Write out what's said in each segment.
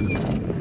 you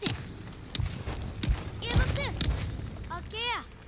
Apebachi! Jeg måtte! Akea! Apebachi!